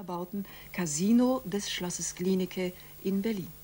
erbauten Casino des Schlosses Klinike in Berlin.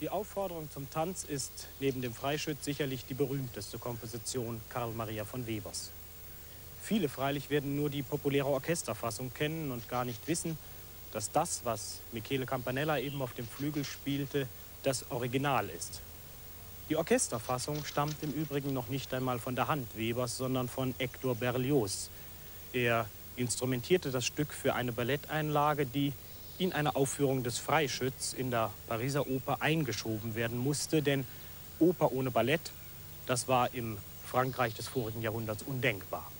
Die Aufforderung zum Tanz ist neben dem Freischütz sicherlich die berühmteste Komposition Karl Maria von Webers. Viele freilich werden nur die populäre Orchesterfassung kennen und gar nicht wissen, dass das, was Michele Campanella eben auf dem Flügel spielte, das Original ist. Die Orchesterfassung stammt im Übrigen noch nicht einmal von der Hand Webers, sondern von Hector Berlioz. Er instrumentierte das Stück für eine Balletteinlage, die in eine Aufführung des Freischütz in der Pariser Oper eingeschoben werden musste, denn Oper ohne Ballett, das war im Frankreich des vorigen Jahrhunderts undenkbar.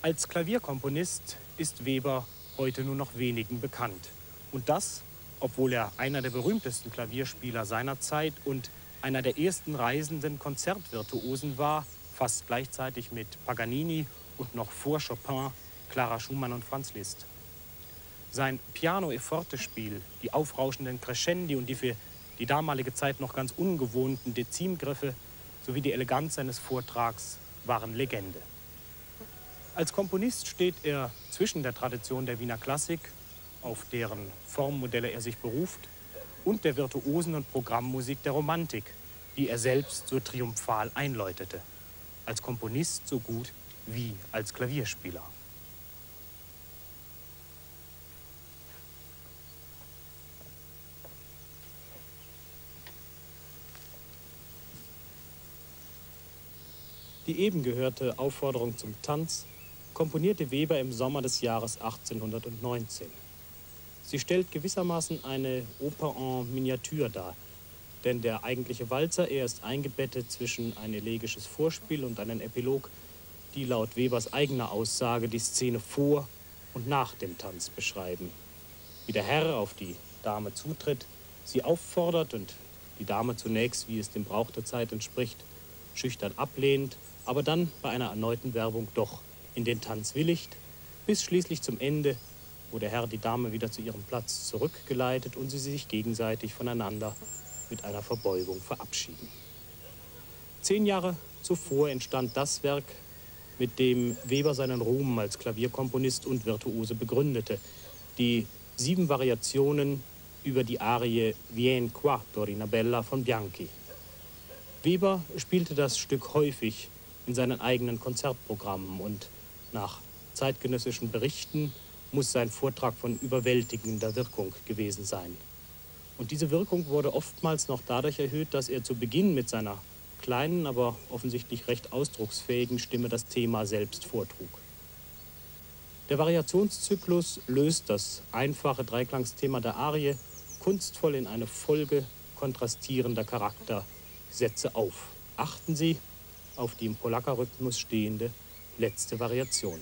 Als Klavierkomponist ist Weber heute nur noch wenigen bekannt. Und das, obwohl er einer der berühmtesten Klavierspieler seiner Zeit und einer der ersten reisenden Konzertvirtuosen war, fast gleichzeitig mit Paganini und noch vor Chopin, Clara Schumann und Franz Liszt. Sein Piano e forte Spiel, die aufrauschenden Crescendi und die für die damalige Zeit noch ganz ungewohnten Dezimgriffe sowie die Eleganz seines Vortrags waren Legende. Als Komponist steht er zwischen der Tradition der Wiener Klassik, auf deren Formmodelle er sich beruft, und der Virtuosen- und Programmmusik der Romantik, die er selbst so triumphal einläutete. Als Komponist so gut wie als Klavierspieler. Die eben gehörte Aufforderung zum Tanz komponierte Weber im Sommer des Jahres 1819. Sie stellt gewissermaßen eine Oper en Miniatur dar, denn der eigentliche Walzer, er ist eingebettet zwischen ein elegisches Vorspiel und einen Epilog, die laut Webers eigener Aussage die Szene vor und nach dem Tanz beschreiben. Wie der Herr auf die Dame zutritt, sie auffordert und die Dame zunächst, wie es dem Brauch der Zeit entspricht, schüchtern ablehnt aber dann bei einer erneuten Werbung doch in den Tanz willigt, bis schließlich zum Ende, wo der Herr die Dame wieder zu ihrem Platz zurückgeleitet und sie sich gegenseitig voneinander mit einer Verbeugung verabschieden. Zehn Jahre zuvor entstand das Werk, mit dem Weber seinen Ruhm als Klavierkomponist und Virtuose begründete, die sieben Variationen über die Arie Vien qua, Dorina Bella von Bianchi. Weber spielte das Stück häufig in seinen eigenen Konzertprogrammen und nach zeitgenössischen Berichten muss sein Vortrag von überwältigender Wirkung gewesen sein. Und diese Wirkung wurde oftmals noch dadurch erhöht, dass er zu Beginn mit seiner kleinen, aber offensichtlich recht ausdrucksfähigen Stimme das Thema selbst vortrug. Der Variationszyklus löst das einfache Dreiklangsthema der Arie kunstvoll in eine Folge kontrastierender Charaktersätze auf. Achten Sie, auf die im Polaka-Rhythmus stehende letzte Variation.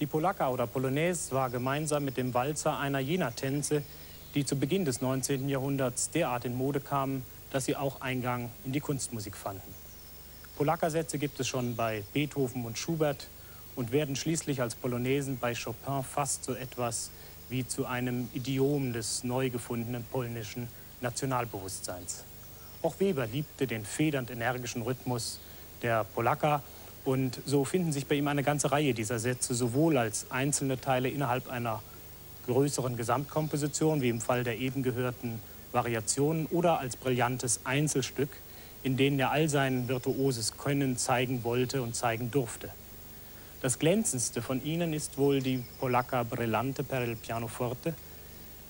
Die Polacca oder Polonaise war gemeinsam mit dem Walzer einer jener Tänze, die zu Beginn des 19. Jahrhunderts derart in Mode kamen, dass sie auch Eingang in die Kunstmusik fanden. Polacca-Sätze gibt es schon bei Beethoven und Schubert und werden schließlich als Polonaisen bei Chopin fast so etwas wie zu einem Idiom des neu gefundenen polnischen Nationalbewusstseins. Auch Weber liebte den federnd energischen Rhythmus der Polacca und so finden sich bei ihm eine ganze Reihe dieser Sätze, sowohl als einzelne Teile innerhalb einer größeren Gesamtkomposition, wie im Fall der eben gehörten Variationen, oder als brillantes Einzelstück, in denen er all sein virtuoses Können zeigen wollte und zeigen durfte. Das glänzendste von ihnen ist wohl die Polacca Brillante per il Pianoforte,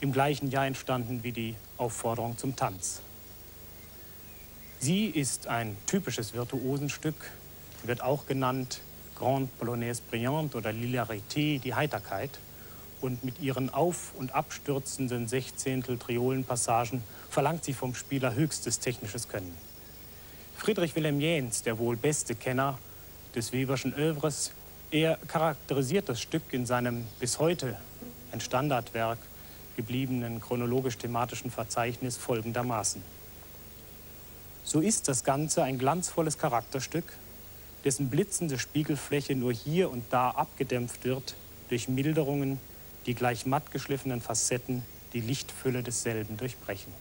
im gleichen Jahr entstanden wie die Aufforderung zum Tanz. Sie ist ein typisches Virtuosenstück, wird auch genannt Grande Polonaise Brillante oder Lilarité, die Heiterkeit. Und mit ihren auf- und abstürzenden Sechzehntel-Triolenpassagen verlangt sie vom Spieler höchstes technisches Können. Friedrich Wilhelm Jähns, der wohl beste Kenner des Weberschen Övres, er charakterisiert das Stück in seinem bis heute ein Standardwerk gebliebenen chronologisch-thematischen Verzeichnis folgendermaßen. So ist das Ganze ein glanzvolles Charakterstück, dessen blitzende Spiegelfläche nur hier und da abgedämpft wird durch Milderungen, die gleich matt geschliffenen Facetten die Lichtfülle desselben durchbrechen.